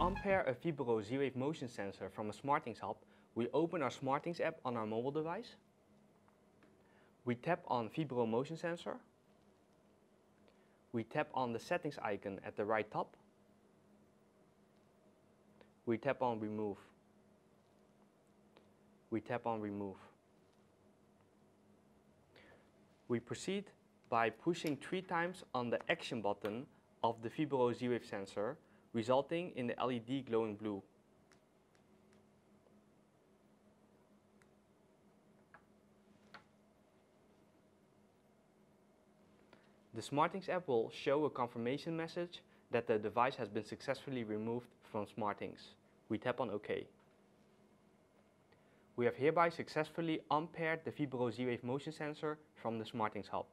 unpair a Fibaro Z-Wave motion sensor from a SmartThings hub, we open our SmartThings app on our mobile device. We tap on Fibaro motion sensor. We tap on the settings icon at the right top. We tap on remove. We tap on remove. We proceed by pushing three times on the action button of the Fibaro Z-Wave sensor, resulting in the LED glowing blue. The SmartThings app will show a confirmation message that the device has been successfully removed from SmartThings. We tap on OK. We have hereby successfully unpaired the Fibaro Z-Wave motion sensor from the SmartThings hub.